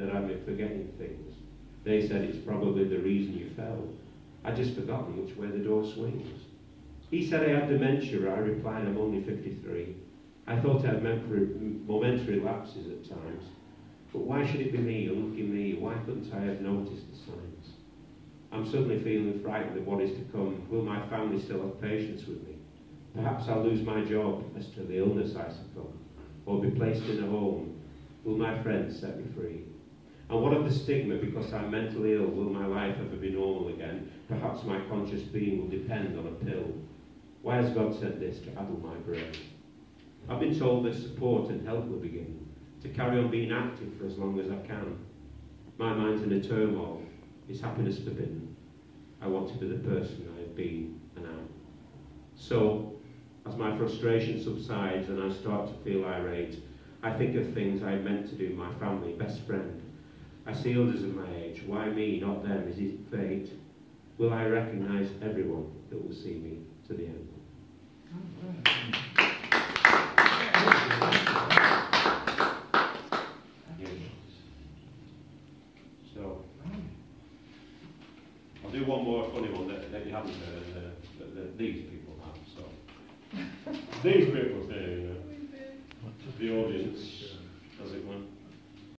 that I'm forgetting things. They said it's probably the reason you fell. I'd just forgotten which way the door swings. He said I had dementia. I replied, I'm only 53. I thought I had momentary lapses at times. But why should it be me, unlucky me? Why couldn't I have noticed the signs? I'm suddenly feeling frightened of what is to come. Will my family still have patience with me? Perhaps I'll lose my job as to the illness I succumb, or be placed in a home. Will my friends set me free? And what of the stigma because I'm mentally ill? Will my life ever be normal again? Perhaps my conscious being will depend on a pill. Why has God said this to addle my brain? I've been told that support and help will begin, to carry on being active for as long as I can. My mind's in a turmoil. Is happiness forbidden? I want to be the person I have been and am. So, as my frustration subsides and I start to feel irate, I think of things I meant to do, my family, best friend. I see others of my age. Why me, not them? Is it fate? Will I recognise everyone that will see me to the end? So, I'll do one more funny one that, that you haven't heard, and uh, that, that these people have. So, these people say, uh, the audience,